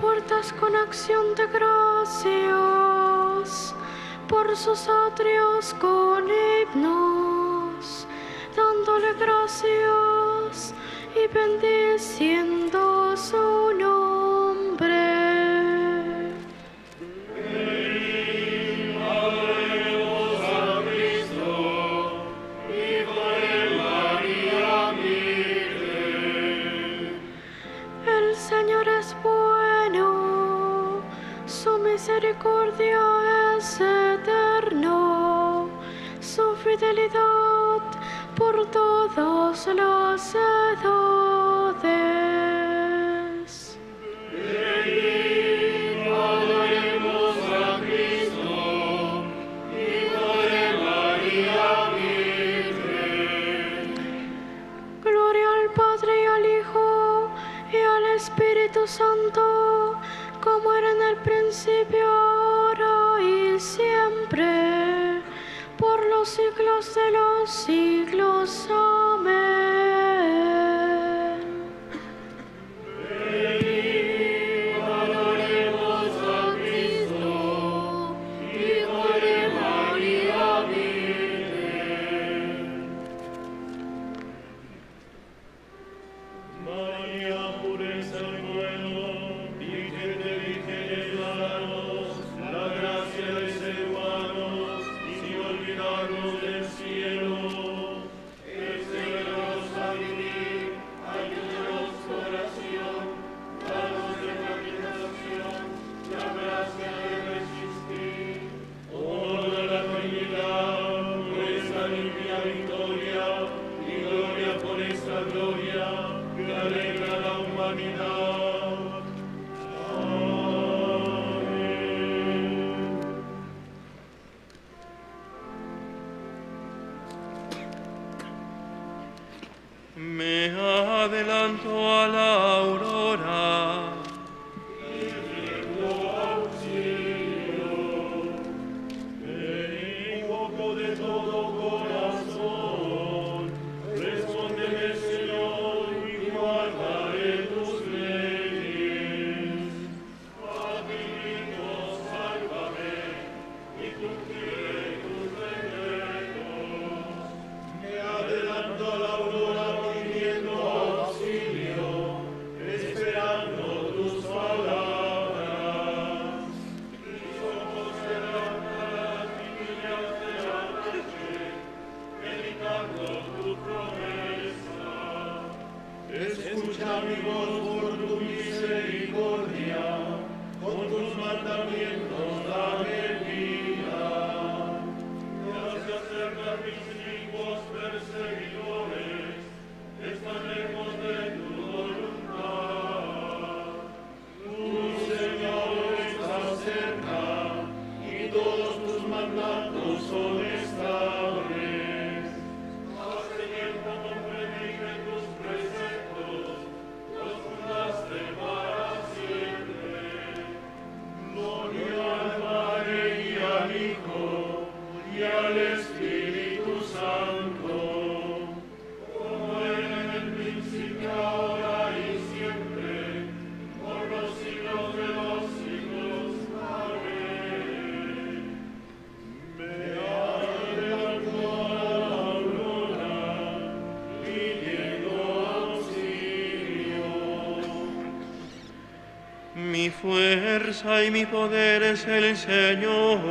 puertas con acción de gracias, por sus atrios con himnos, dándole gracias y bendiciendo. me adelanto a la aurora. y mi poder es el Señor.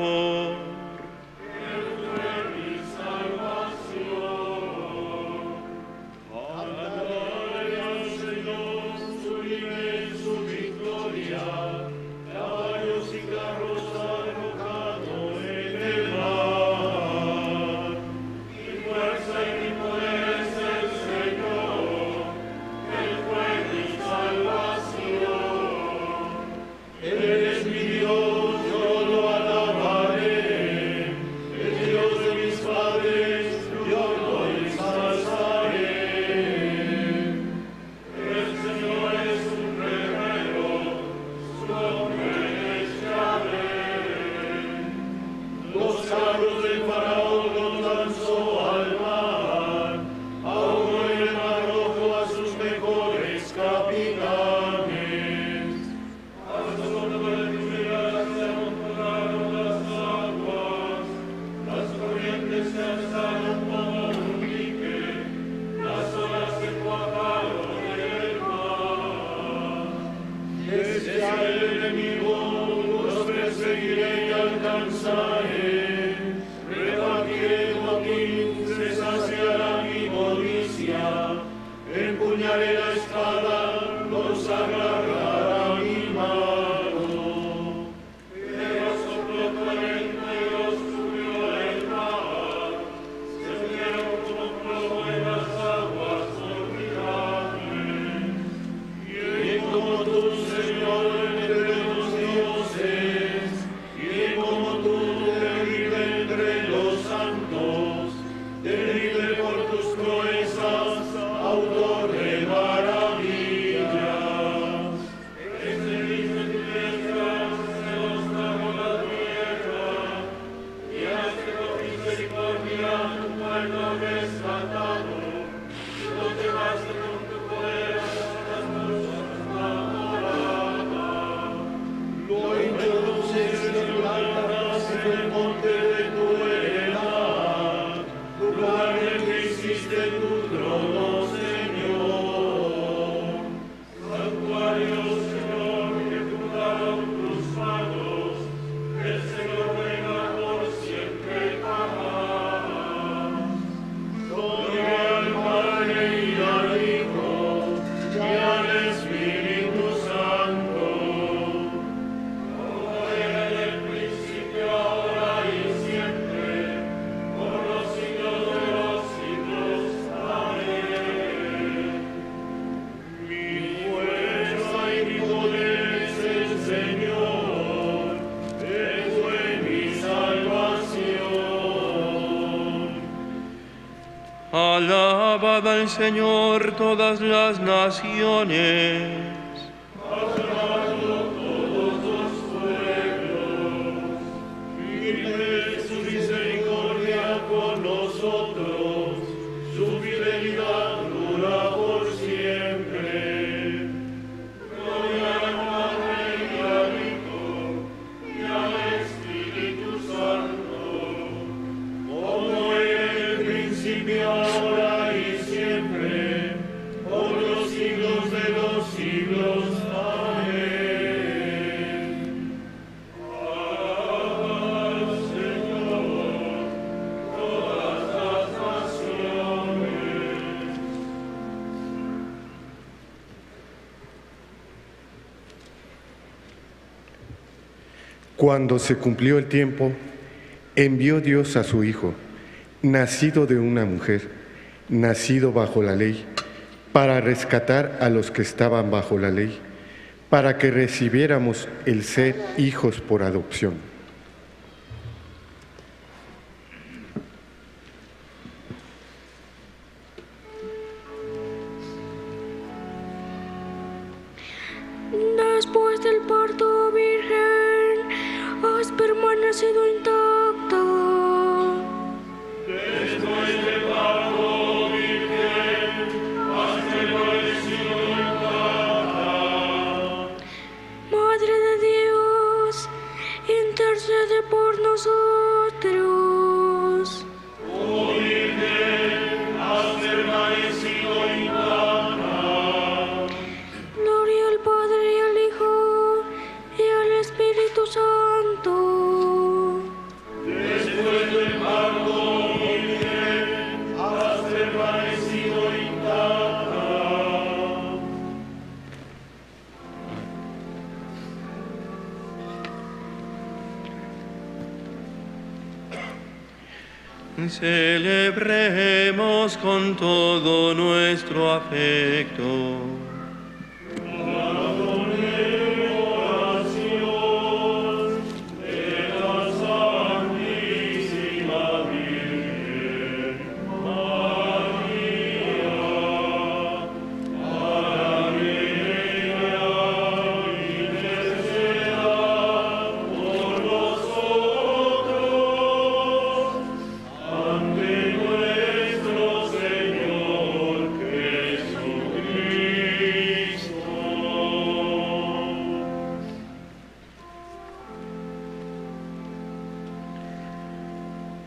Señor todas las naciones. Cuando se cumplió el tiempo, envió Dios a su Hijo, nacido de una mujer, nacido bajo la ley, para rescatar a los que estaban bajo la ley, para que recibiéramos el ser hijos por adopción.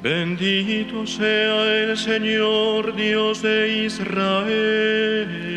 Bendito sea el Señor Dios de Israel.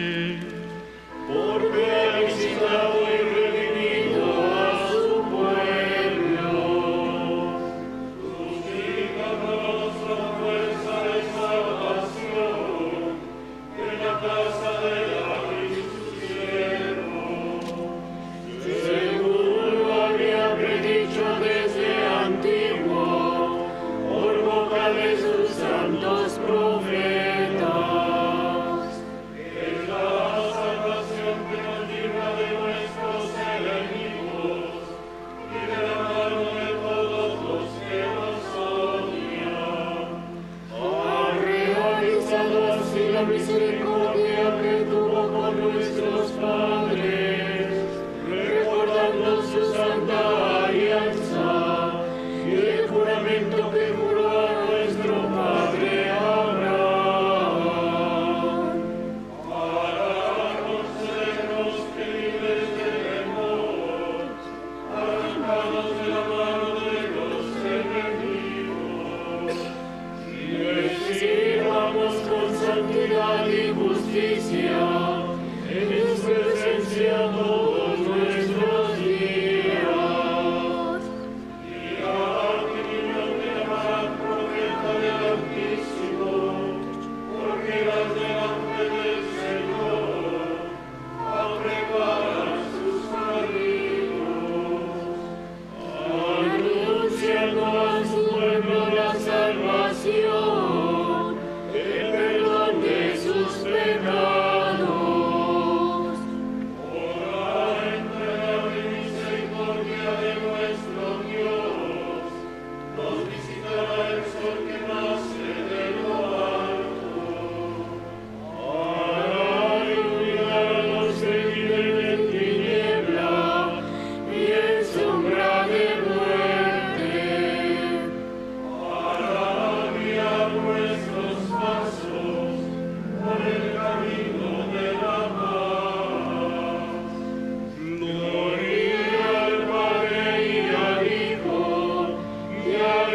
Y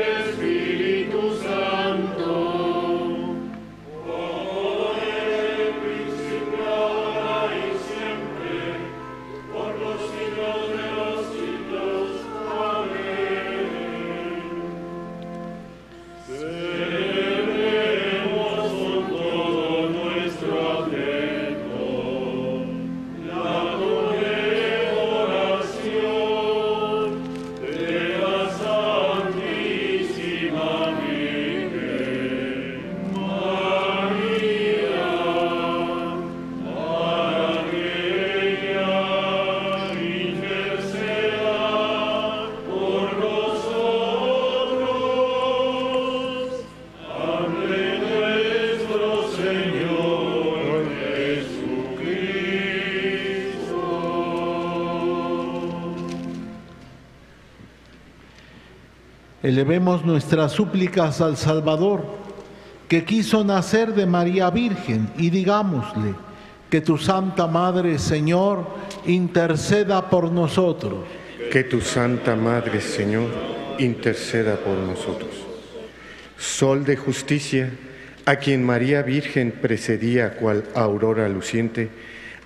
Elevemos nuestras súplicas al Salvador, que quiso nacer de María Virgen, y digámosle que tu Santa Madre, Señor, interceda por nosotros. Que tu Santa Madre, Señor, interceda por nosotros. Sol de justicia, a quien María Virgen precedía cual aurora luciente,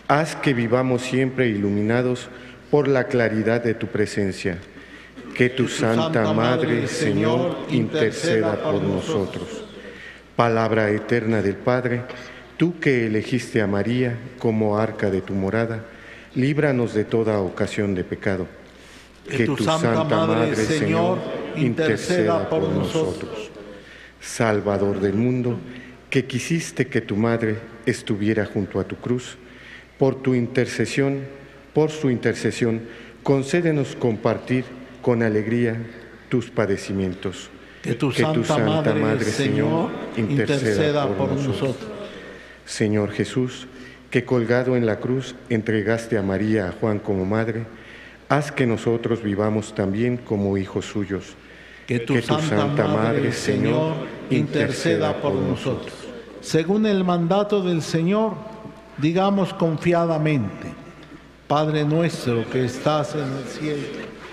haz que vivamos siempre iluminados por la claridad de tu presencia. Que tu Santa Madre, Señor, interceda por nosotros. Palabra eterna del Padre, tú que elegiste a María como arca de tu morada, líbranos de toda ocasión de pecado. Que tu Santa Madre, Señor, interceda por nosotros. Salvador del mundo, que quisiste que tu madre estuviera junto a tu cruz, por tu intercesión, por su intercesión, concédenos compartir con alegría tus padecimientos. Que tu, Santa, Madre, Señor, interceda, por, nosotros. Señor Jesús, que colgado en la cruz entregaste a María, a Juan como madre, haz que nosotros vivamos también como hijos suyos. Que tu, Santa, Madre, Señor, interceda por nosotros. Según el mandato del Señor, digamos confiadamente, Padre nuestro que estás en el cielo,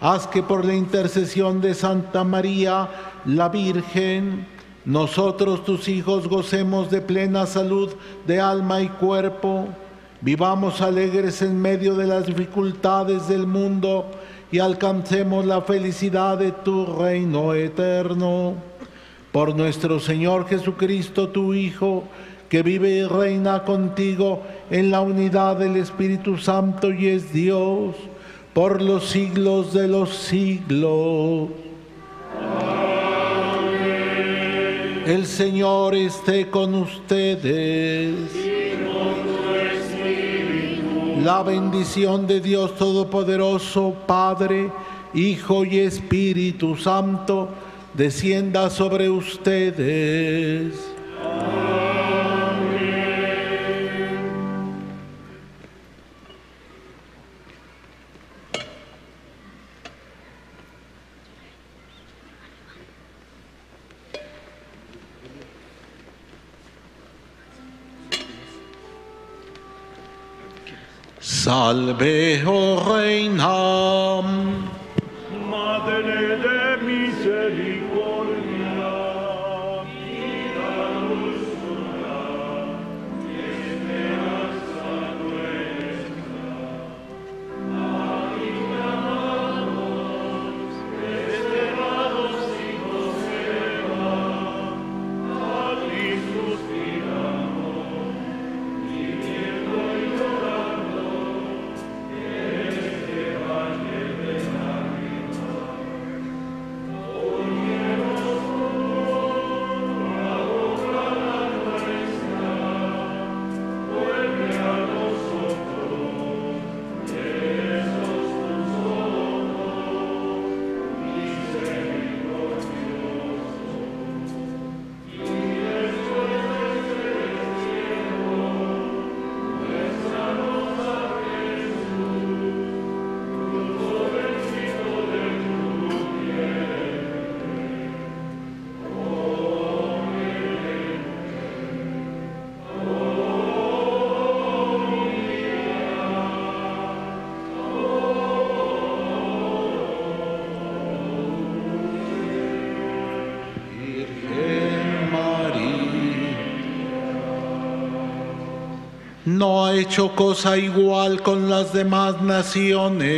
haz que por la intercesión de Santa María, la Virgen, nosotros tus hijos gocemos de plena salud de alma y cuerpo, vivamos alegres en medio de las dificultades del mundo y alcancemos la felicidad de tu reino eterno. Por nuestro Señor Jesucristo, tu Hijo, que vive y reina contigo en la unidad del Espíritu Santo y es Dios por los siglos de los siglos. El Señor esté con ustedes. La bendición de Dios Todopoderoso, Padre, Hijo y Espíritu Santo, descienda sobre ustedes. Salve, oh Reina. Madre de no ha hecho cosa igual con las demás naciones.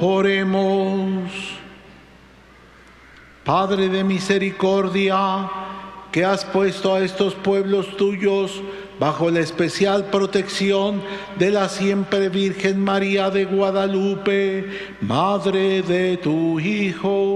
Oremos, Padre de misericordia, que has puesto a estos pueblos tuyos bajo la especial protección de la siempre Virgen María de Guadalupe, Madre de tu Hijo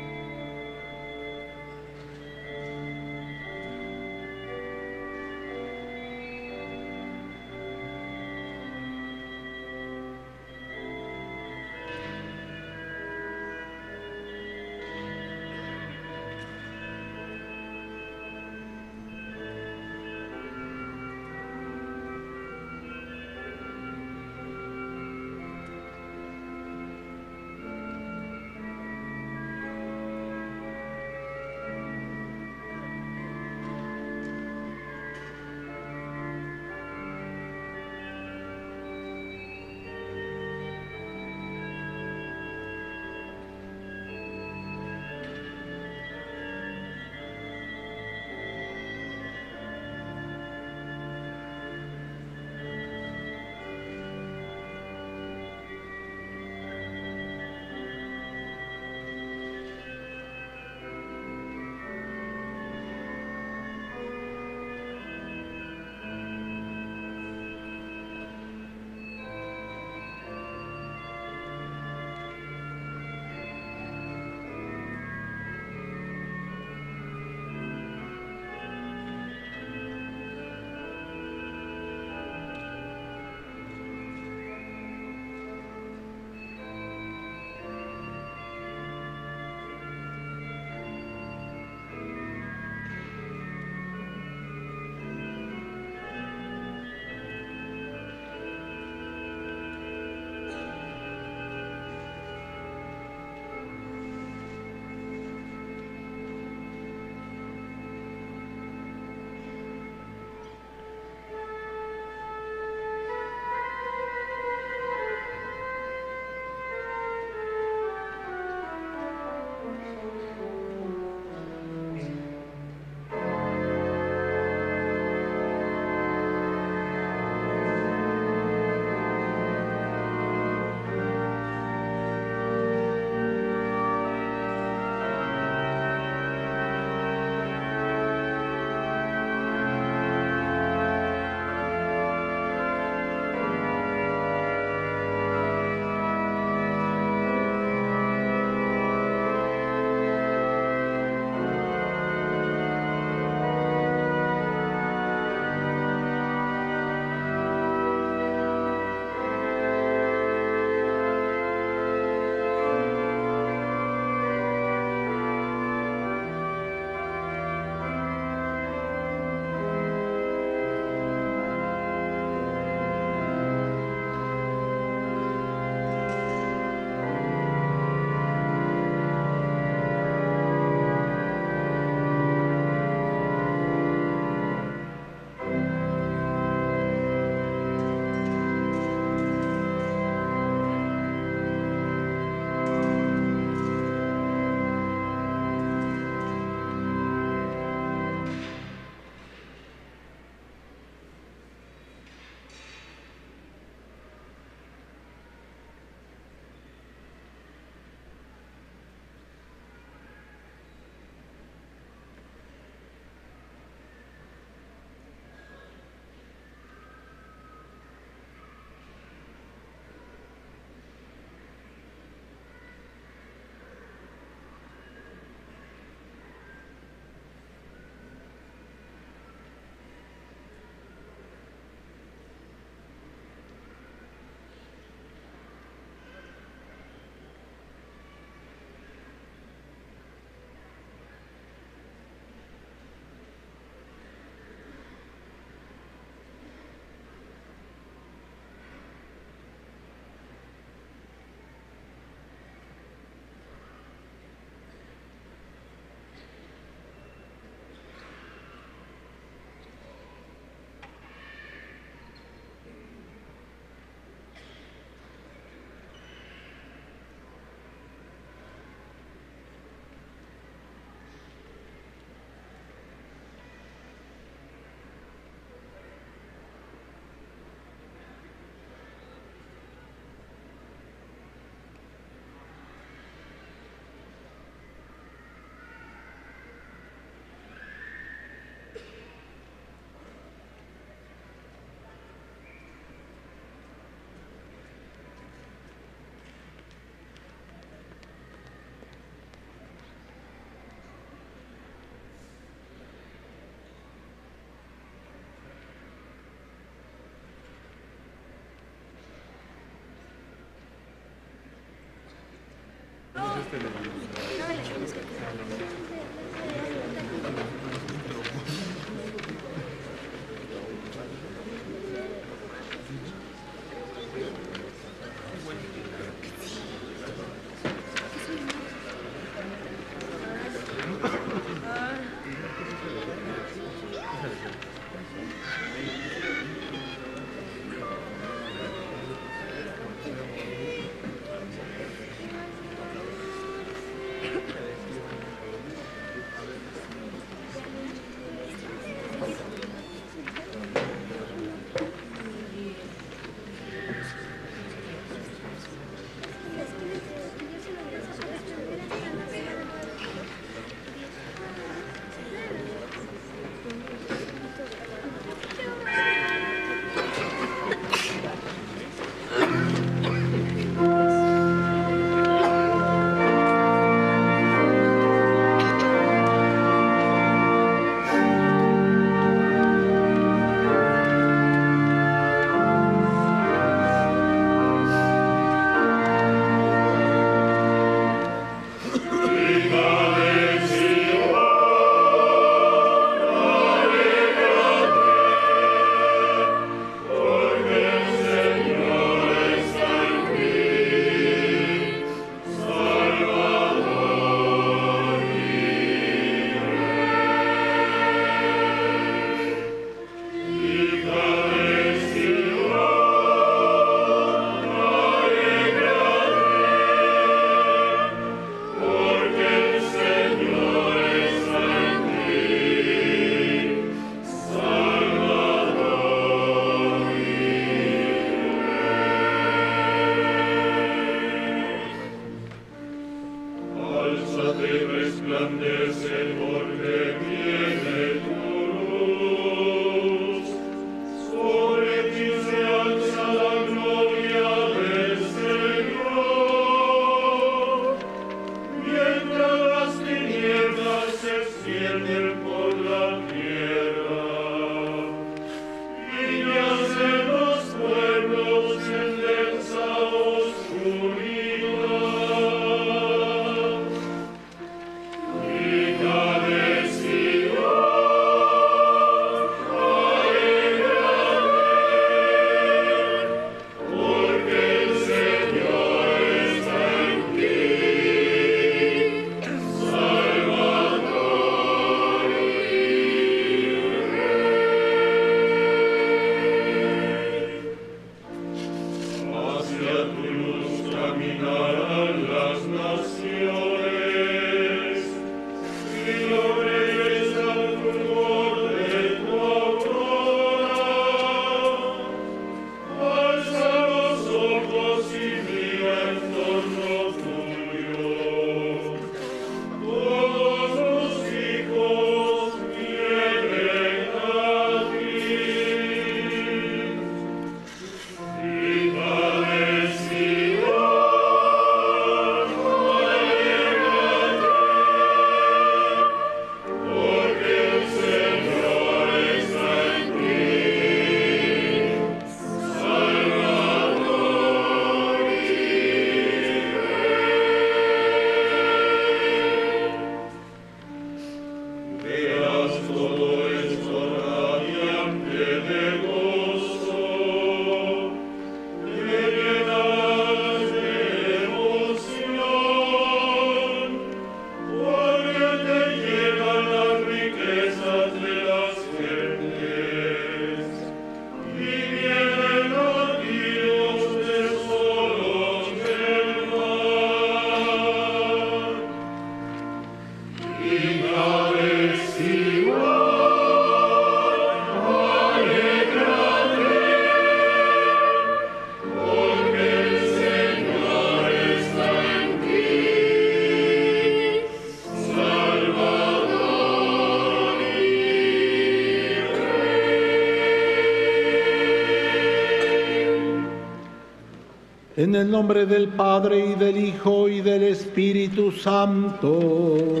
En el nombre del Padre y del Hijo y del Espíritu Santo.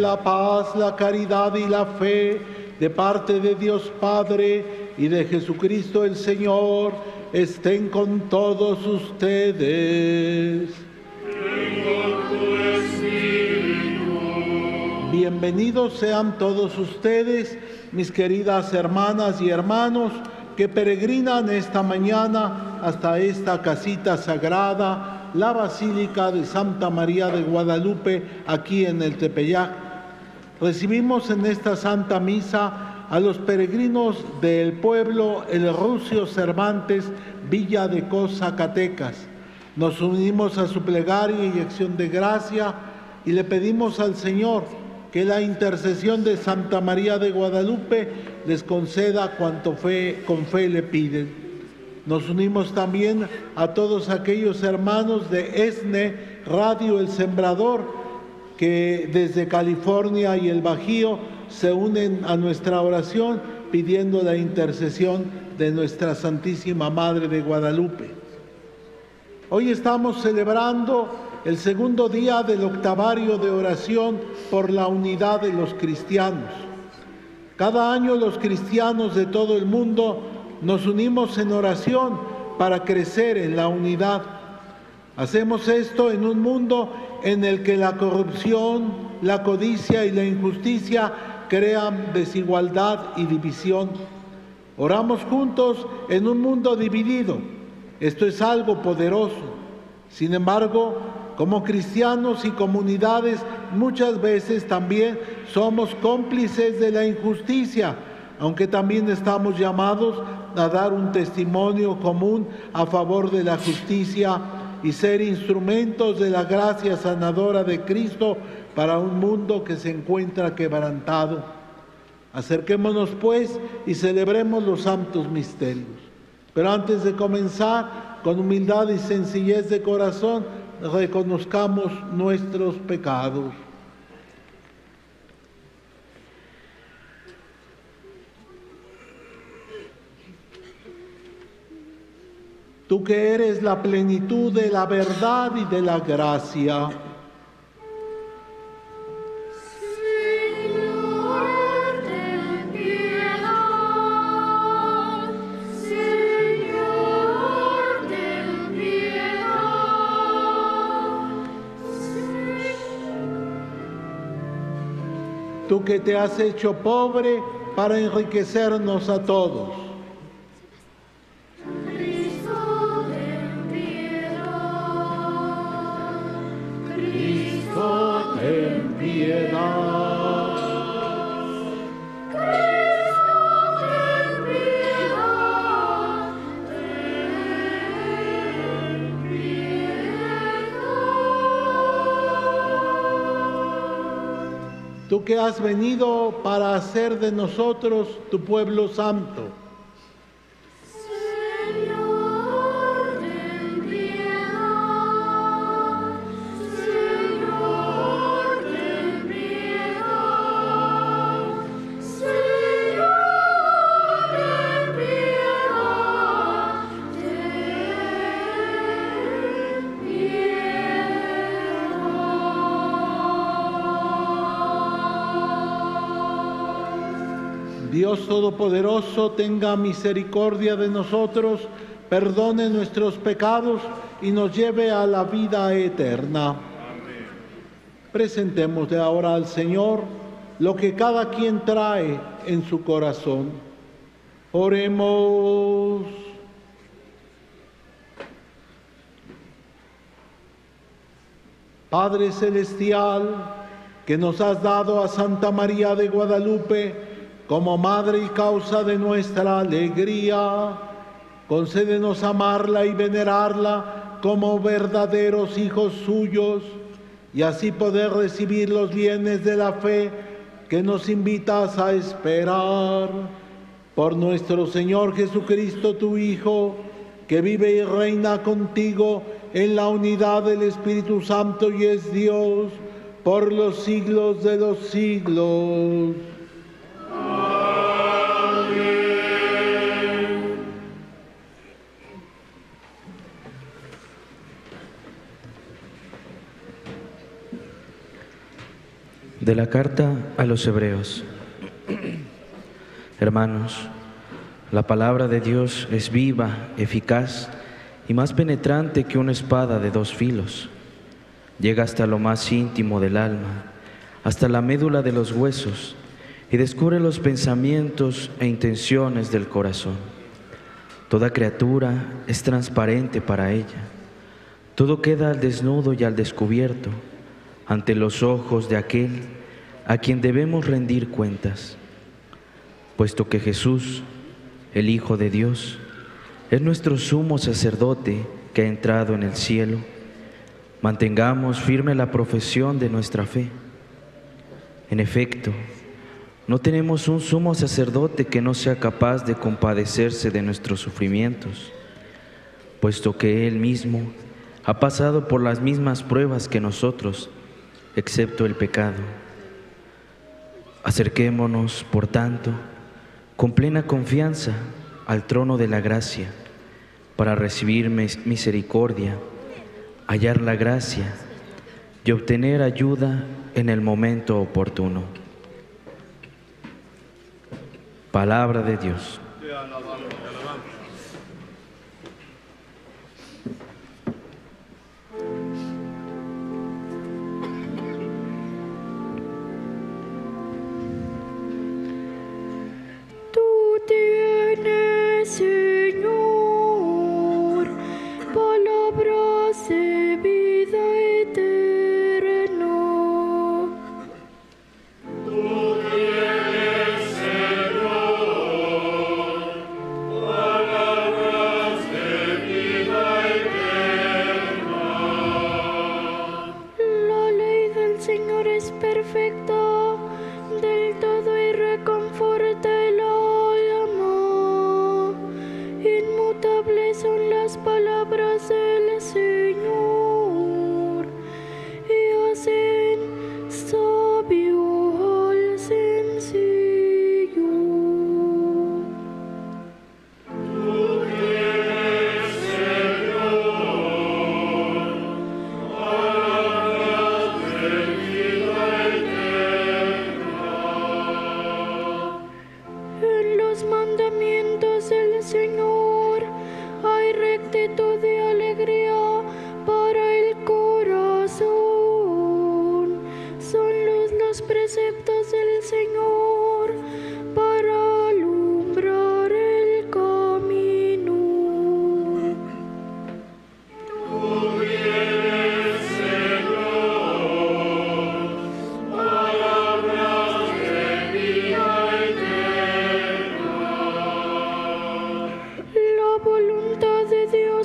La paz, la caridad y la fe de parte de Dios Padre y de Jesucristo el Señor estén con todos ustedes. Bienvenidos sean todos ustedes, mis queridas hermanas y hermanos, que peregrinan esta mañana hasta esta casita sagrada, la Basílica de Santa María de Guadalupe, aquí en el Tepeyac. Recibimos en esta Santa Misa a los peregrinos del pueblo El Rucio Cervantes, Villa de Cos, Zacatecas. Nos unimos a su plegaria y acción de gracia y le pedimos al Señor que la intercesión de Santa María de Guadalupe les conceda cuanto fe, con fe le piden. Nos unimos también a todos aquellos hermanos de ESNE Radio El Sembrador que desde California y el Bajío se unen a nuestra oración pidiendo la intercesión de nuestra Santísima Madre de Guadalupe. Hoy estamos celebrando el segundo día del octavario de oración por la unidad de los cristianos. Cada año los cristianos de todo el mundo nos unimos en oración para crecer en la unidad. Hacemos esto en un mundo en el que la corrupción, la codicia y la injusticia crean desigualdad y división. Oramos juntos en un mundo dividido. Esto es algo poderoso. Sin embargo, como cristianos y comunidades muchas veces también somos cómplices de la injusticia, aunque también estamos llamados a dar un testimonio común a favor de la justicia y ser instrumentos de la gracia sanadora de Cristo para un mundo que se encuentra quebrantado. Acerquémonos pues y celebremos los santos misterios. Pero antes de comenzar, con humildad y sencillez de corazón, reconozcamos nuestros pecados. Tú que eres la plenitud de la verdad y de la gracia. Tú que te has hecho pobre para enriquecernos a todos. Que has venido para hacer de nosotros tu pueblo santo. Todopoderoso tenga misericordia de nosotros, perdone nuestros pecados y nos lleve a la vida eterna. Presentemos de ahora al Señor lo que cada quien trae en su corazón. Oremos. Padre Celestial, que nos has dado a Santa María de Guadalupe como madre y causa de nuestra alegría, concédenos amarla y venerarla como verdaderos hijos suyos y así poder recibir los bienes de la fe que nos invitas a esperar. Por nuestro Señor Jesucristo, tu Hijo, que vive y reina contigo en la unidad del Espíritu Santo y es Dios por los siglos de los siglos. De la carta a los hebreos. Hermanos, La palabra de Dios es viva, eficaz y más penetrante que una espada de dos filos. Llega hasta lo más íntimo del alma, hasta la médula de los huesos y descubre los pensamientos e intenciones del corazón. Toda criatura es transparente para ella. Todo queda al desnudo y al descubierto ante los ojos de aquel a quien debemos rendir cuentas, puesto que Jesús, el Hijo de Dios, es nuestro sumo sacerdote que ha entrado en el cielo. Mantengamos firme la profesión de nuestra fe. En efecto, no tenemos un sumo sacerdote que no sea capaz de compadecerse de nuestros sufrimientos, puesto que Él mismo ha pasado por las mismas pruebas que nosotros, excepto el pecado. Acerquémonos, por tanto, con plena confianza al trono de la gracia para recibir misericordia, hallar la gracia y obtener ayuda en el momento oportuno. Palabra de Dios. Tú tienes,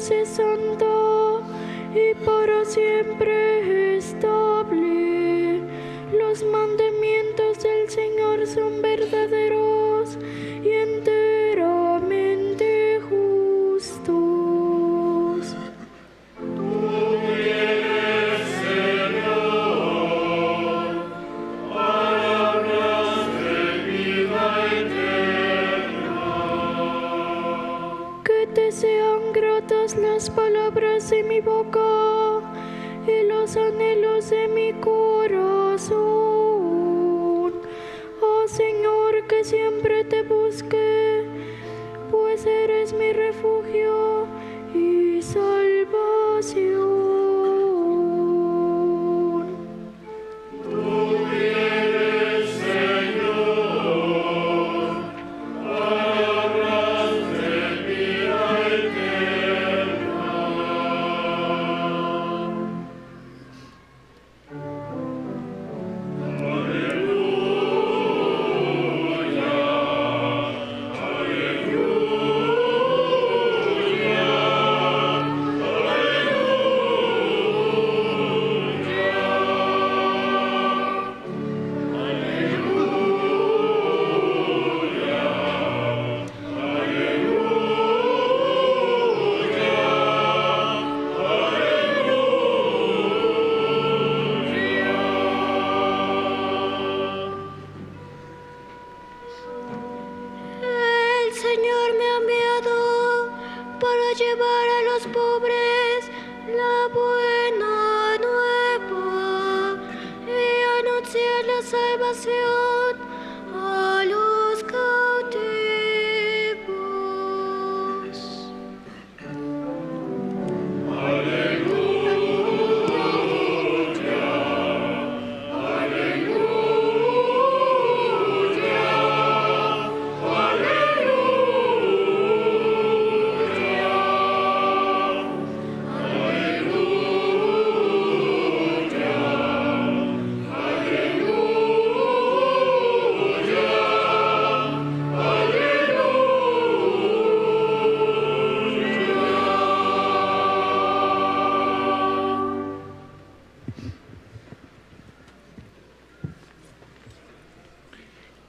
Dios y para siempre estable. Los mandamientos del Señor son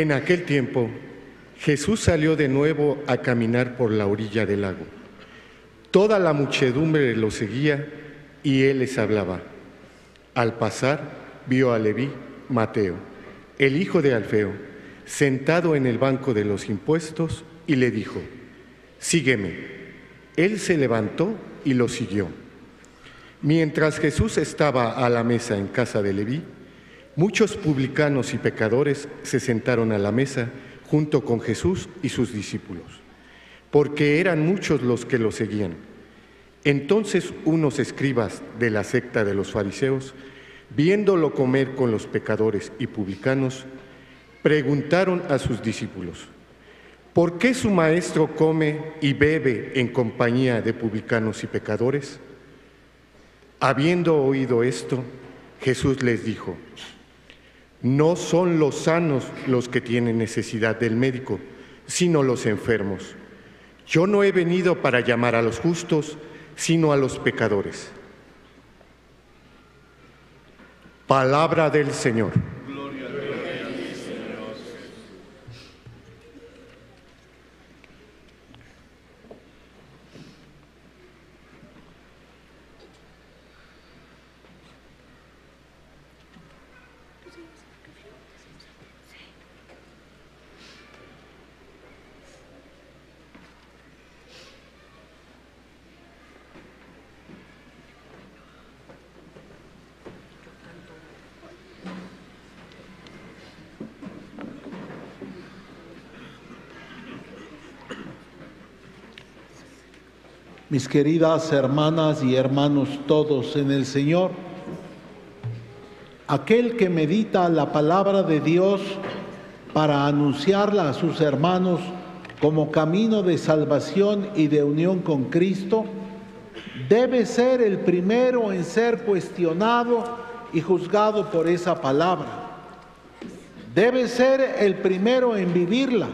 En aquel tiempo, Jesús salió de nuevo a caminar por la orilla del lago. Toda la muchedumbre lo seguía y él les hablaba. Al pasar, vio a Leví, Mateo, el hijo de Alfeo, sentado en el banco de los impuestos y le dijo, Sígueme. Él se levantó y lo siguió. Mientras Jesús estaba a la mesa en casa de Leví, Muchos publicanos y pecadores se sentaron a la mesa junto con Jesús y sus discípulos, porque eran muchos los que lo seguían. Entonces unos escribas de la secta de los fariseos, viéndolo comer con los pecadores y publicanos, preguntaron a sus discípulos, ¿por qué su maestro come y bebe en compañía de publicanos y pecadores? Habiendo oído esto, Jesús les dijo, no son los sanos los que tienen necesidad del médico, sino los enfermos. Yo no he venido para llamar a los justos, sino a los pecadores. Palabra del Señor. Mis queridas hermanas y hermanos todos en el Señor, aquel que medita la palabra de Dios para anunciarla a sus hermanos como camino de salvación y de unión con Cristo, debe ser el primero en ser cuestionado y juzgado por esa palabra. Debe ser el primero en vivirla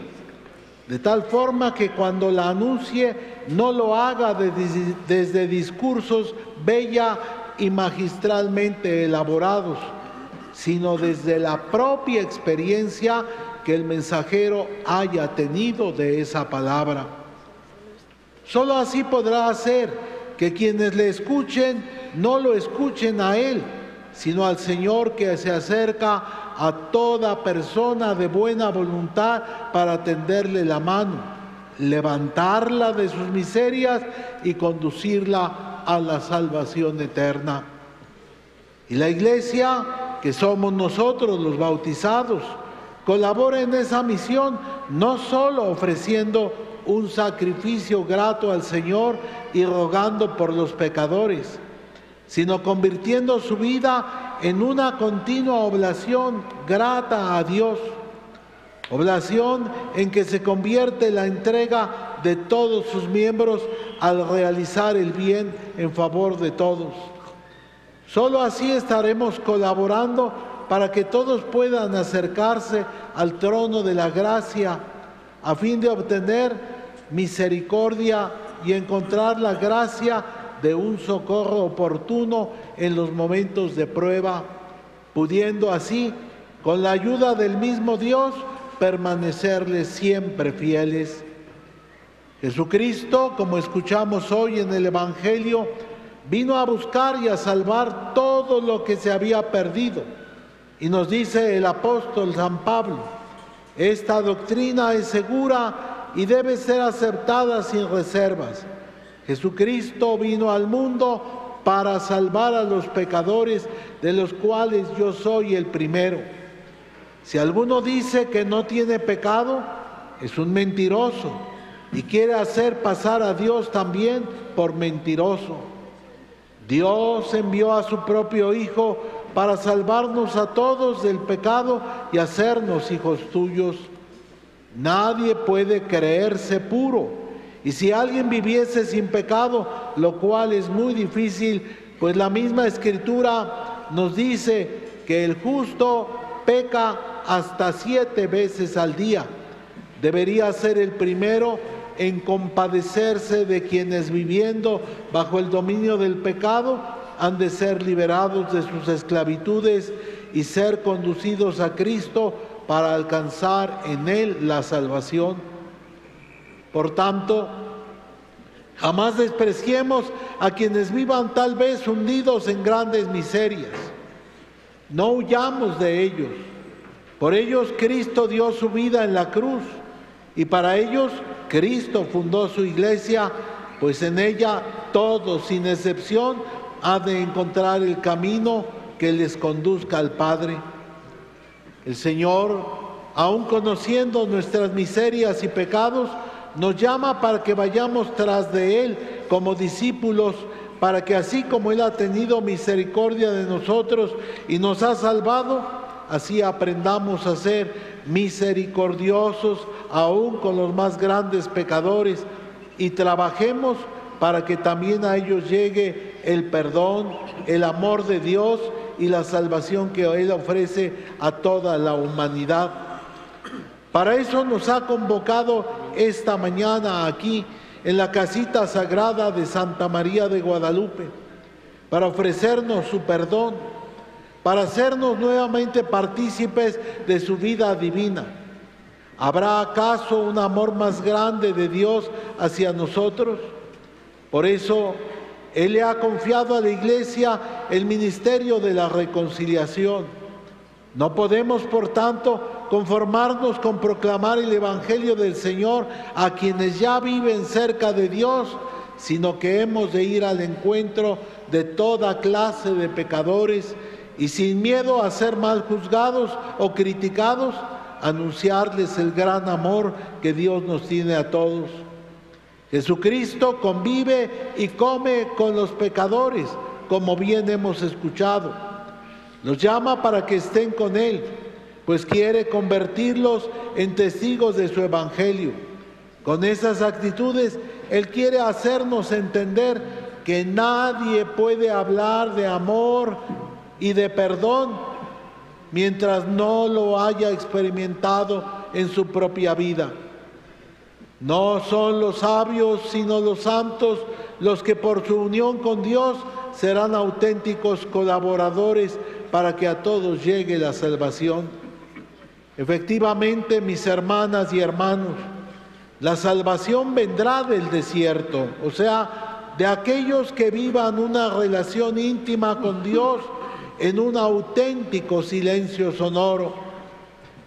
de tal forma que cuando la anuncie no lo haga desde discursos bella y magistralmente elaborados, sino desde la propia experiencia que el mensajero haya tenido de esa palabra. Solo así podrá hacer que quienes le escuchen no lo escuchen a él, sino al Señor que se acerca a toda persona de buena voluntad para tenderle la mano, levantarla de sus miserias y conducirla a la salvación eterna. Y la iglesia, que somos nosotros los bautizados, colabora en esa misión, no solo ofreciendo un sacrificio grato al Señor y rogando por los pecadores, sino convirtiendo su vida en una continua oblación grata a Dios, oblación en que se convierte la entrega de todos sus miembros al realizar el bien en favor de todos. Solo así estaremos colaborando para que todos puedan acercarse al trono de la gracia a fin de obtener misericordia y encontrar la gracia de un socorro oportuno en los momentos de prueba, pudiendo así, con la ayuda del mismo Dios, permanecerles siempre fieles. Jesucristo, como escuchamos hoy en el Evangelio, vino a buscar y a salvar todo lo que se había perdido. Y nos dice el apóstol San Pablo, esta doctrina es segura y debe ser aceptada sin reservas Jesucristo vino al mundo para salvar a los pecadores, de los cuales yo soy el primero. Si alguno dice que no tiene pecado, es un mentiroso y quiere hacer pasar a Dios también por mentiroso. Dios envió a su propio Hijo para salvarnos a todos del pecado y hacernos hijos tuyos. Nadie puede creerse puro. Y si alguien viviese sin pecado, lo cual es muy difícil, pues la misma escritura nos dice que el justo peca hasta siete veces al día. Debería ser el primero en compadecerse de quienes viviendo bajo el dominio del pecado han de ser liberados de sus esclavitudes y ser conducidos a Cristo para alcanzar en Él la salvación. Por tanto, jamás despreciemos a quienes vivan tal vez hundidos en grandes miserias. No huyamos de ellos. Por ellos Cristo dio su vida en la cruz y para ellos Cristo fundó su iglesia, pues en ella todos, sin excepción, ha de encontrar el camino que les conduzca al Padre. El Señor, aun conociendo nuestras miserias y pecados, nos llama para que vayamos tras de Él como discípulos, para que así como Él ha tenido misericordia de nosotros y nos ha salvado, así aprendamos a ser misericordiosos aún con los más grandes pecadores y trabajemos para que también a ellos llegue el perdón, el amor de Dios y la salvación que Él ofrece a toda la humanidad. Para eso nos ha convocado esta mañana aquí en la casita sagrada de Santa María de Guadalupe, para ofrecernos su perdón, para hacernos nuevamente partícipes de su vida divina. ¿Habrá acaso un amor más grande de Dios hacia nosotros? Por eso él le ha confiado a la iglesia el ministerio de la reconciliación. No podemos, por tanto, conformarnos con proclamar el Evangelio del Señor a quienes ya viven cerca de Dios, sino que hemos de ir al encuentro de toda clase de pecadores y sin miedo a ser mal juzgados o criticados, anunciarles el gran amor que Dios nos tiene a todos. Jesucristo convive y come con los pecadores, como bien hemos escuchado. Los llama para que estén con Él, pues quiere convertirlos en testigos de su Evangelio. Con esas actitudes, Él quiere hacernos entender que nadie puede hablar de amor y de perdón mientras no lo haya experimentado en su propia vida. No son los sabios, sino los santos los que por su unión con Dios serán auténticos colaboradores para que a todos llegue la salvación. Efectivamente, mis hermanas y hermanos, la salvación vendrá del desierto, o sea, de aquellos que vivan una relación íntima con Dios en un auténtico silencio sonoro.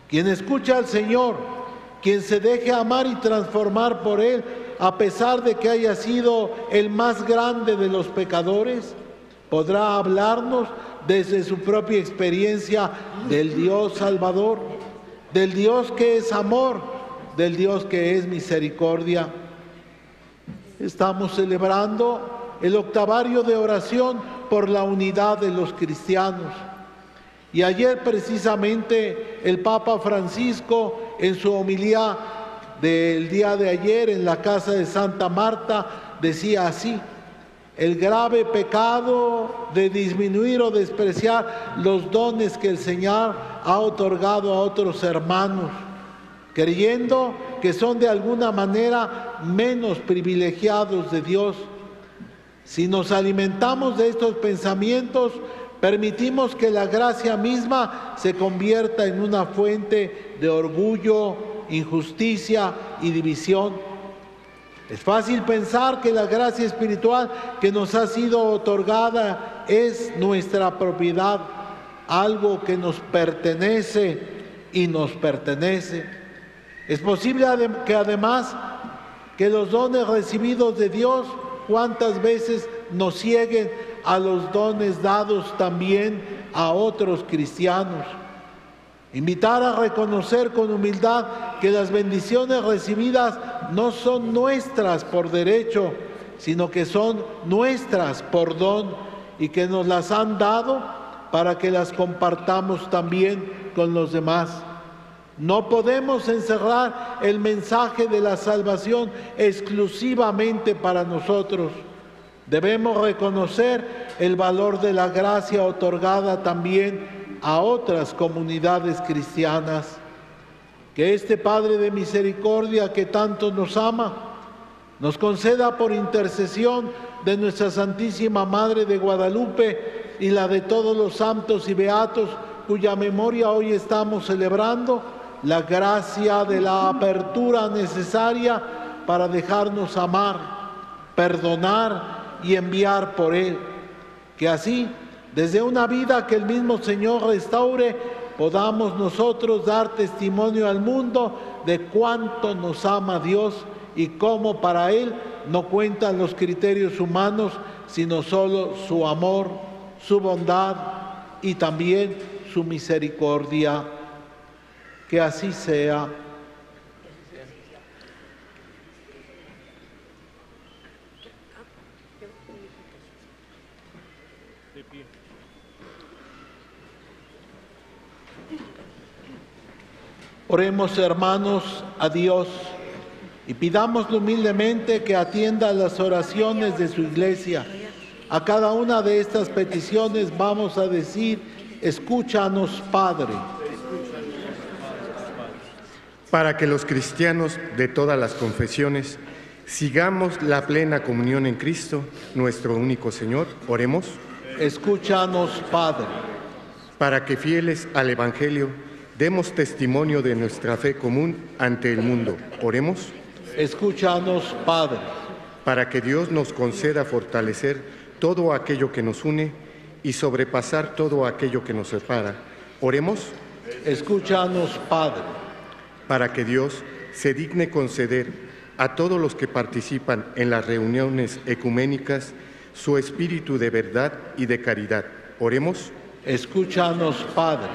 Quien escucha al Señor, quien se deje amar y transformar por Él, a pesar de que haya sido el más grande de los pecadores, podrá hablarnos desde su propia experiencia del Dios Salvador, del Dios que es amor, del Dios que es misericordia. Estamos celebrando el octavario de oración por la unidad de los cristianos. Y ayer precisamente el Papa Francisco en su homilía del día de ayer en la casa de Santa Marta decía así, el grave pecado de disminuir o despreciar los dones que el Señor ha otorgado a otros hermanos, creyendo que son de alguna manera menos privilegiados de Dios. Si nos alimentamos de estos pensamientos, Permitimos que la gracia misma se convierta en una fuente de orgullo, injusticia y división. Es fácil pensar que la gracia espiritual que nos ha sido otorgada es nuestra propiedad, algo que nos pertenece y nos pertenece. Es posible que además que los dones recibidos de Dios cuántas veces nos cieguen a los dones dados también a otros cristianos. Invitar a reconocer con humildad que las bendiciones recibidas no son nuestras por derecho, sino que son nuestras por don y que nos las han dado para que las compartamos también con los demás. No podemos encerrar el mensaje de la salvación exclusivamente para nosotros. Debemos reconocer el valor de la gracia otorgada también a otras comunidades cristianas. Que este Padre de misericordia que tanto nos ama, nos conceda por intercesión de nuestra Santísima Madre de Guadalupe y la de todos los santos y beatos cuya memoria hoy estamos celebrando, la gracia de la apertura necesaria para dejarnos amar, perdonar y enviar por Él. Que así, desde una vida que el mismo Señor restaure, podamos nosotros dar testimonio al mundo de cuánto nos ama Dios y cómo para Él no cuentan los criterios humanos, sino solo su amor, su bondad y también su misericordia. Que así sea. Oremos hermanos a Dios y pidámosle humildemente que atienda las oraciones de su iglesia. A cada una de estas peticiones vamos a decir, escúchanos Padre. Para que los cristianos de todas las confesiones sigamos la plena comunión en Cristo, nuestro único Señor, oremos. Escúchanos Padre. Para que fieles al Evangelio demos testimonio de nuestra fe común ante el mundo, oremos. Escúchanos Padre. Para que Dios nos conceda fortalecer todo aquello que nos une y sobrepasar todo aquello que nos separa. Oremos Escúchanos Padre. para que Dios se digne conceder a todos los que participan en las reuniones ecuménicas su espíritu de verdad y de caridad. Oremos Escúchanos Padre.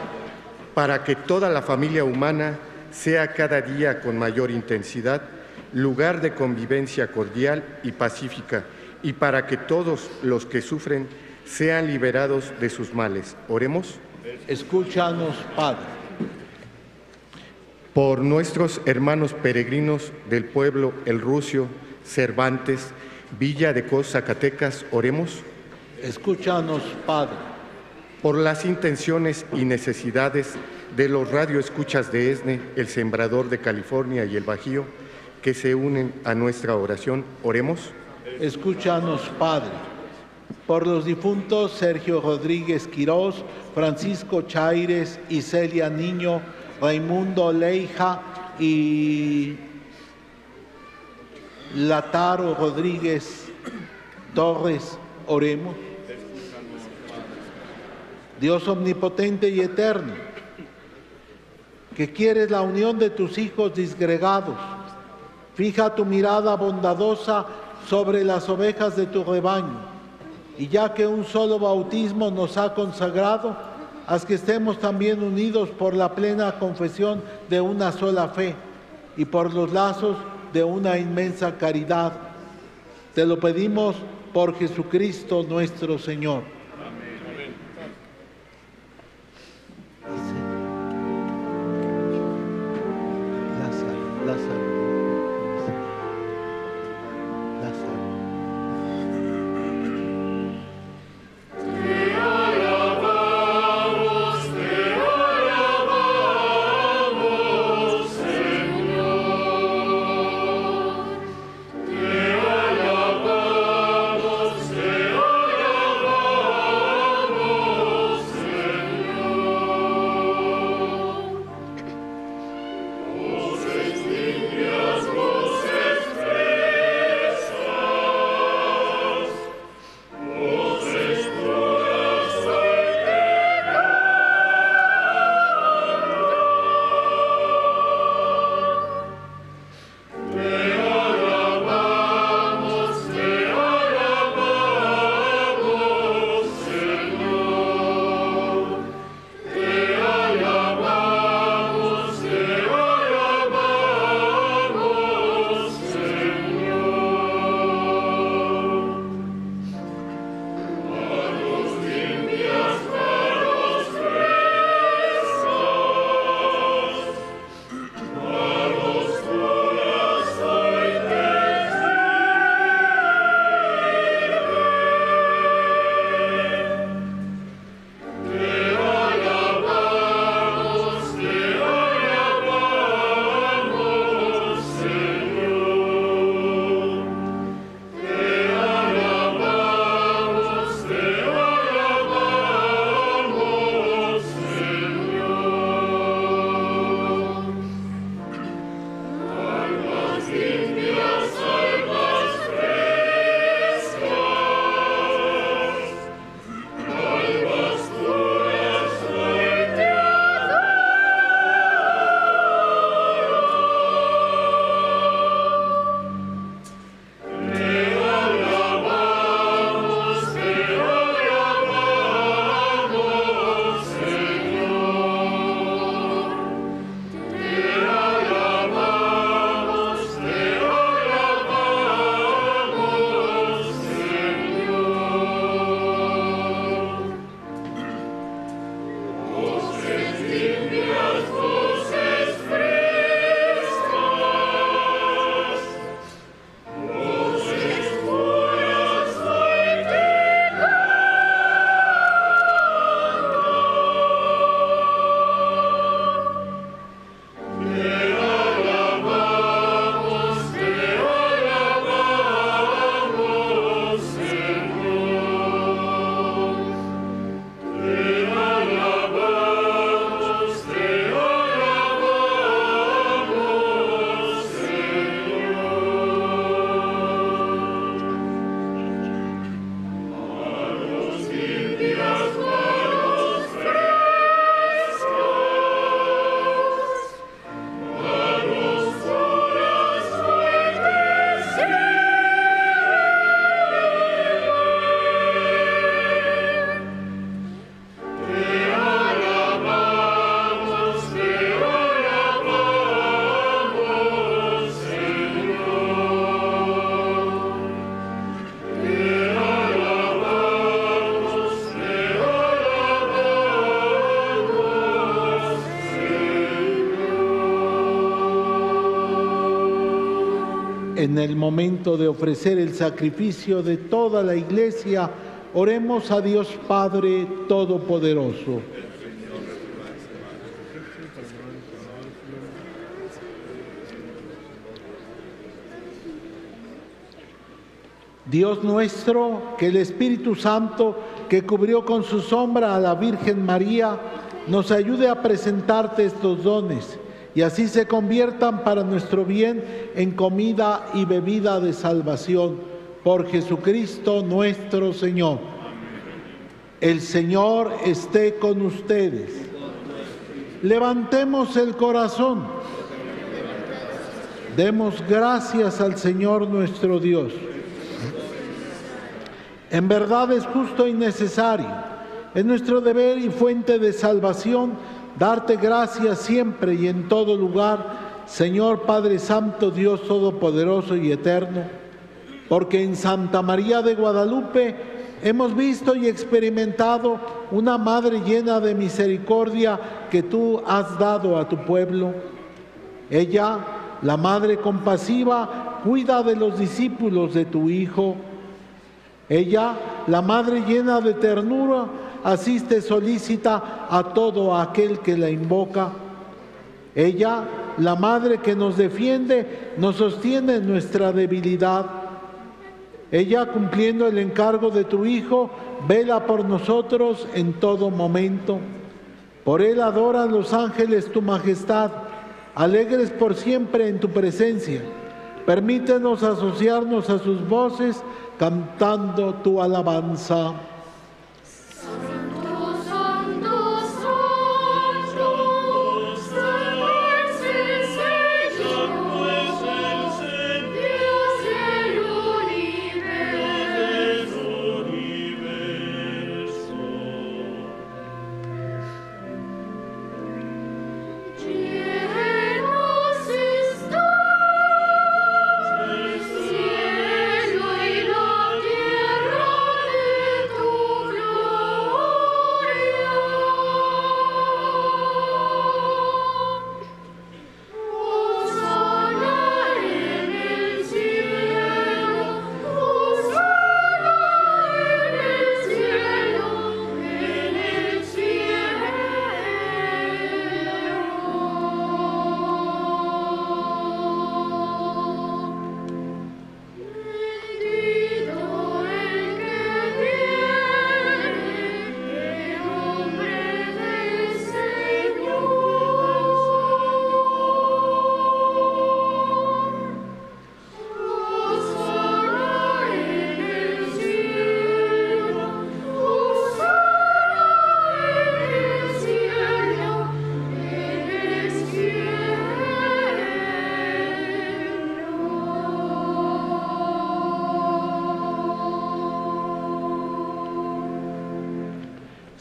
Para que toda la familia humana sea cada día con mayor intensidad lugar de convivencia cordial y pacífica y para que todos los que sufren sean liberados de sus males. Oremos Escúchanos Padre. por nuestros hermanos peregrinos del pueblo El Rucio, Cervantes, Villa de Cos, Zacatecas, oremos Escúchanos Padre. Por las intenciones y necesidades de los radioescuchas de ESNE, El Sembrador de California y El Bajío, que se unen a nuestra oración. Oremos Escúchanos, Padre, por los difuntos Sergio Rodríguez Quirós, Francisco Chaires y Celia Niño, Raimundo Leija y Lataro Rodríguez Torres, oremos. Dios omnipotente y eterno, que quieres la unión de tus hijos disgregados, fija tu mirada bondadosa sobre las ovejas de tu rebaño, y ya que un solo bautismo nos ha consagrado, haz que estemos también unidos por la plena confesión de una sola fe y por los lazos de una inmensa caridad. Te lo pedimos por Jesucristo nuestro Señor. bless us. En el momento de ofrecer el sacrificio de toda la iglesia, oremos a Dios Padre Todopoderoso. Dios nuestro, que el Espíritu Santo que cubrió con su sombra a la Virgen María, nos ayude a presentarte estos dones y así se conviertan para nuestro bien en comida y bebida de salvación por Jesucristo nuestro Señor. El Señor esté con ustedes. Levantemos el corazón. Demos gracias al Señor nuestro Dios. En verdad es justo y necesario, es nuestro deber y fuente de salvación darte gracias siempre y en todo lugar, Señor Padre Santo, Dios Todopoderoso y Eterno, porque en Santa María de Guadalupe hemos visto y experimentado una Madre llena de misericordia que tú has dado a tu pueblo. Ella, la Madre compasiva, cuida de los discípulos de tu Hijo, ella, la madre llena de ternura, asiste solícita a todo aquel que la invoca. Ella, la madre que nos defiende, nos sostiene en nuestra debilidad. Ella, cumpliendo el encargo de tu Hijo, vela por nosotros en todo momento. Por él adoran los ángeles tu majestad, alegres por siempre en tu presencia. Permítenos asociarnos a sus voces cantando tu alabanza.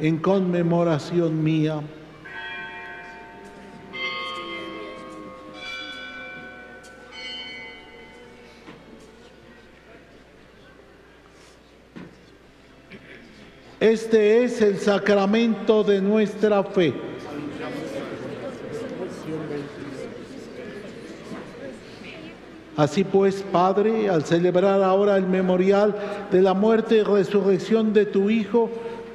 en conmemoración mía. Este es el sacramento de nuestra fe. Así pues, Padre, al celebrar ahora el memorial de la muerte y resurrección de tu Hijo,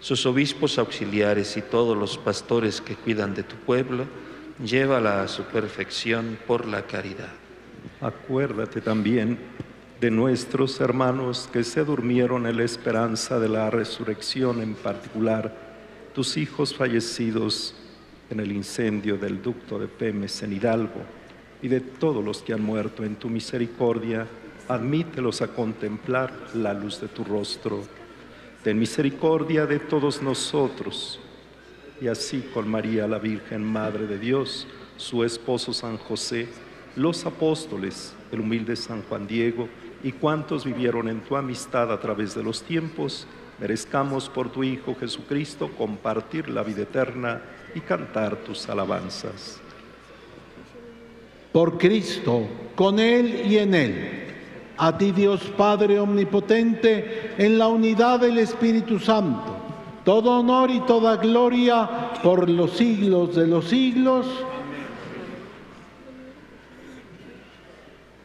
sus obispos auxiliares y todos los pastores que cuidan de tu pueblo, llévala a su perfección por la caridad. Acuérdate también de nuestros hermanos que se durmieron en la esperanza de la resurrección, en particular tus hijos fallecidos en el incendio del ducto de Pemes en Hidalgo, y de todos los que han muerto en tu misericordia, admítelos a contemplar la luz de tu rostro. Ten misericordia de todos nosotros, y así con María la Virgen, Madre de Dios, su esposo San José, los apóstoles, el humilde San Juan Diego, y cuantos vivieron en tu amistad a través de los tiempos, merezcamos por tu Hijo Jesucristo compartir la vida eterna y cantar tus alabanzas. Por Cristo, con Él y en Él. A ti Dios Padre Omnipotente, en la unidad del Espíritu Santo, todo honor y toda gloria por los siglos de los siglos.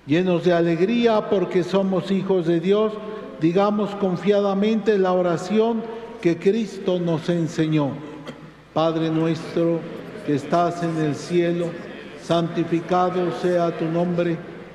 Llenos de alegría porque somos hijos de Dios, digamos confiadamente la oración que Cristo nos enseñó. Padre nuestro que estás en el cielo, santificado sea tu nombre,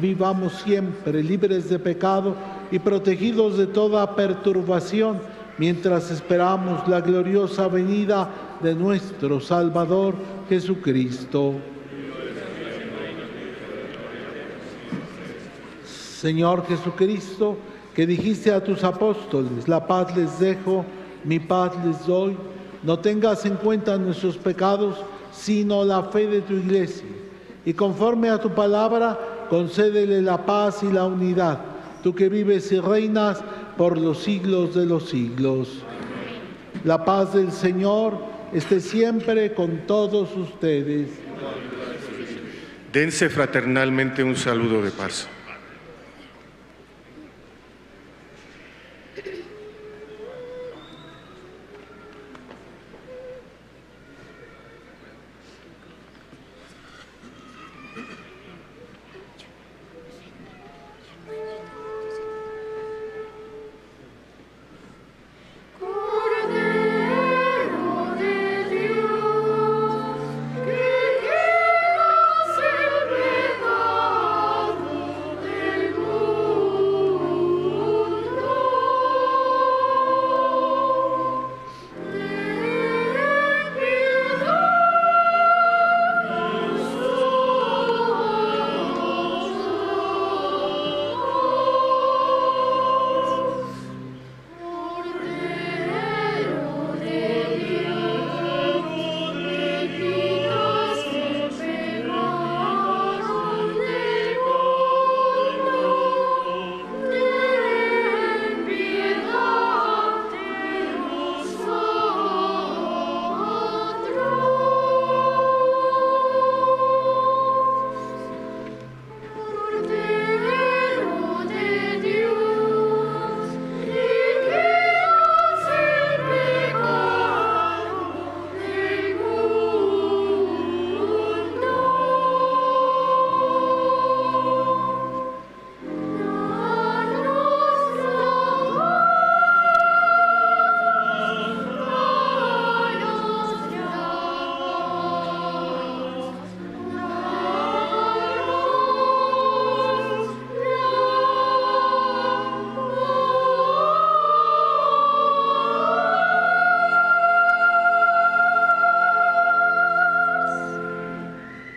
vivamos siempre libres de pecado y protegidos de toda perturbación, mientras esperamos la gloriosa venida de nuestro Salvador Jesucristo. Señor Jesucristo, que dijiste a tus apóstoles, la paz les dejo, mi paz les doy, no tengas en cuenta nuestros pecados, sino la fe de tu iglesia. Y conforme a tu palabra, concédele la paz y la unidad, tú que vives y reinas por los siglos de los siglos. La paz del Señor esté siempre con todos ustedes. Dense fraternalmente un saludo de paz.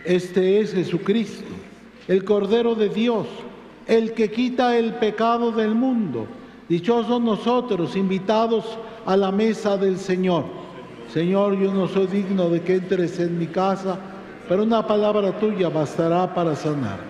Este es Jesucristo, el Cordero de Dios, el que quita el pecado del mundo. Dichosos nosotros, invitados a la mesa del Señor. Señor, yo no soy digno de que entres en mi casa, pero una palabra tuya bastará para sanar.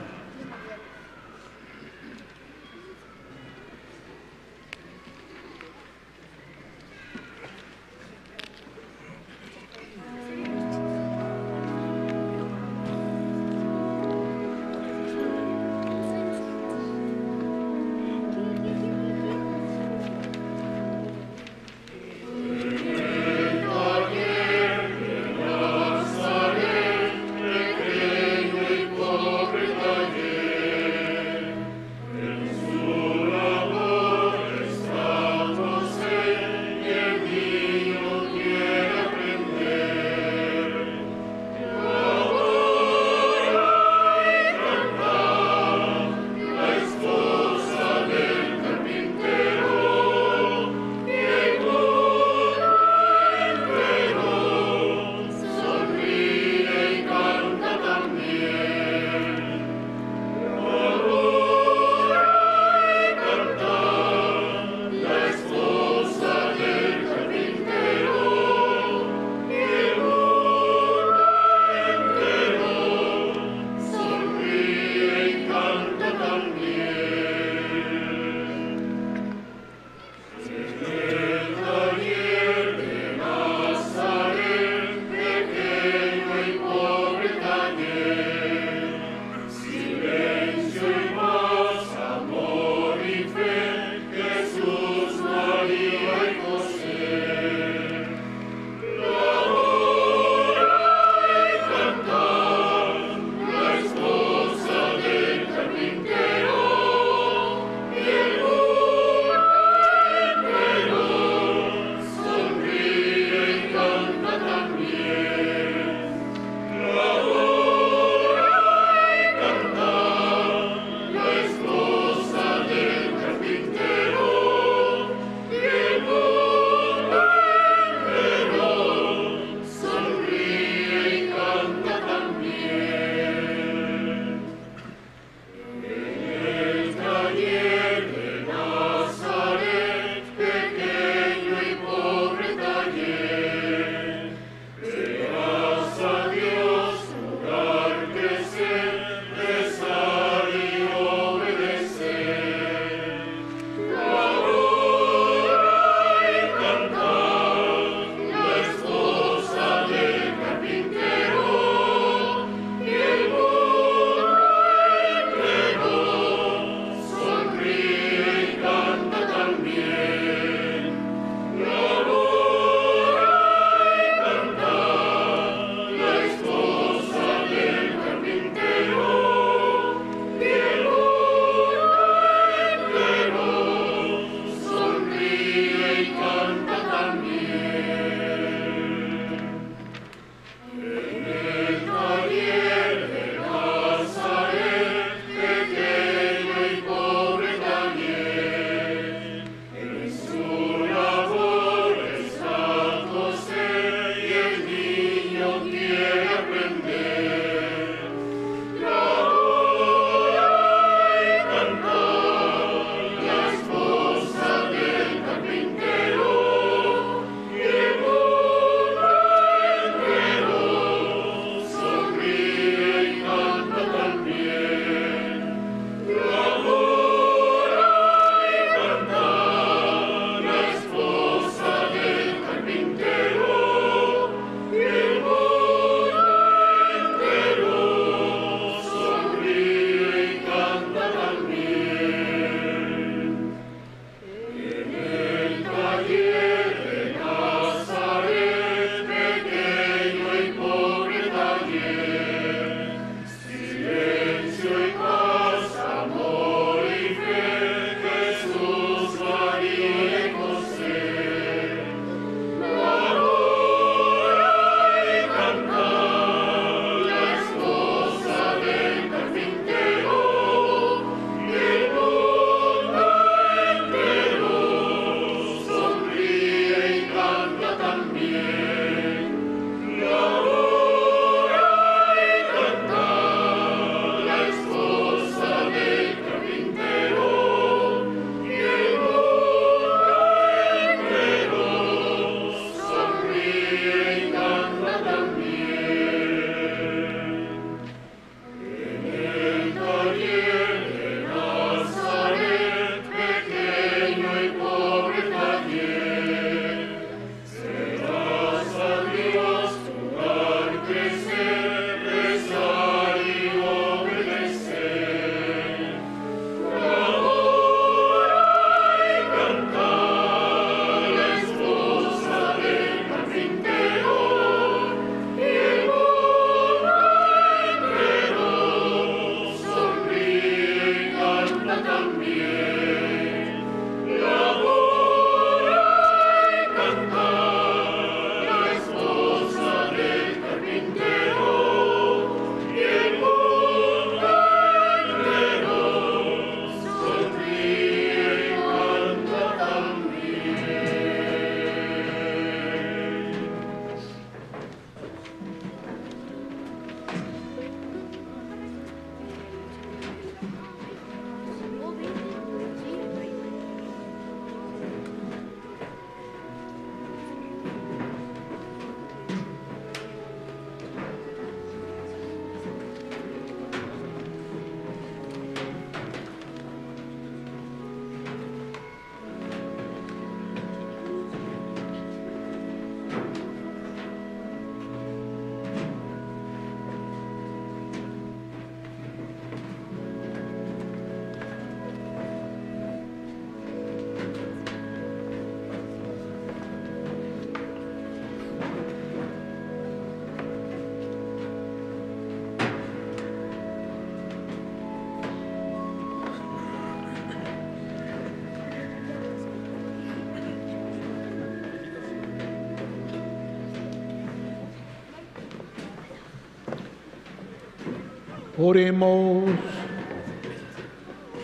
Oremos.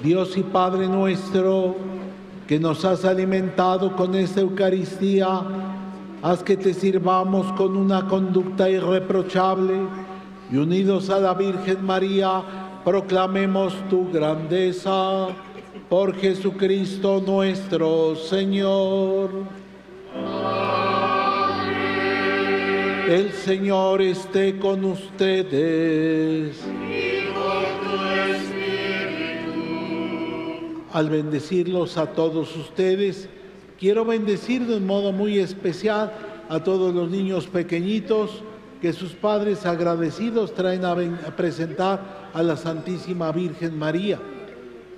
Dios y Padre nuestro, que nos has alimentado con esta Eucaristía, haz que te sirvamos con una conducta irreprochable y unidos a la Virgen María, proclamemos tu grandeza por Jesucristo nuestro Señor. El Señor esté con ustedes. Al bendecirlos a todos ustedes, quiero bendecir de un modo muy especial a todos los niños pequeñitos que sus padres agradecidos traen a presentar a la Santísima Virgen María.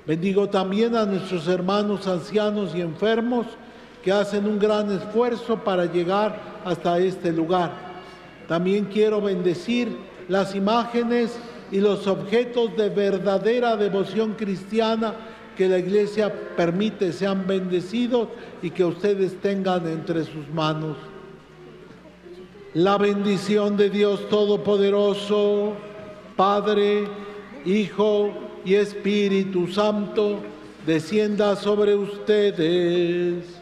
Bendigo también a nuestros hermanos ancianos y enfermos que hacen un gran esfuerzo para llegar hasta este lugar. También quiero bendecir las imágenes y los objetos de verdadera devoción cristiana que la iglesia permite sean bendecidos y que ustedes tengan entre sus manos. La bendición de Dios Todopoderoso, Padre, Hijo y Espíritu Santo, descienda sobre ustedes.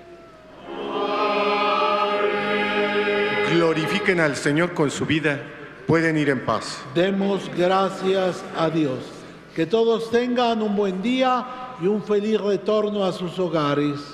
Glorifiquen al Señor con su vida. Pueden ir en paz. Demos gracias a Dios. Que todos tengan un buen día y un feliz retorno a sus hogares.